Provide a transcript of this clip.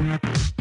Snap.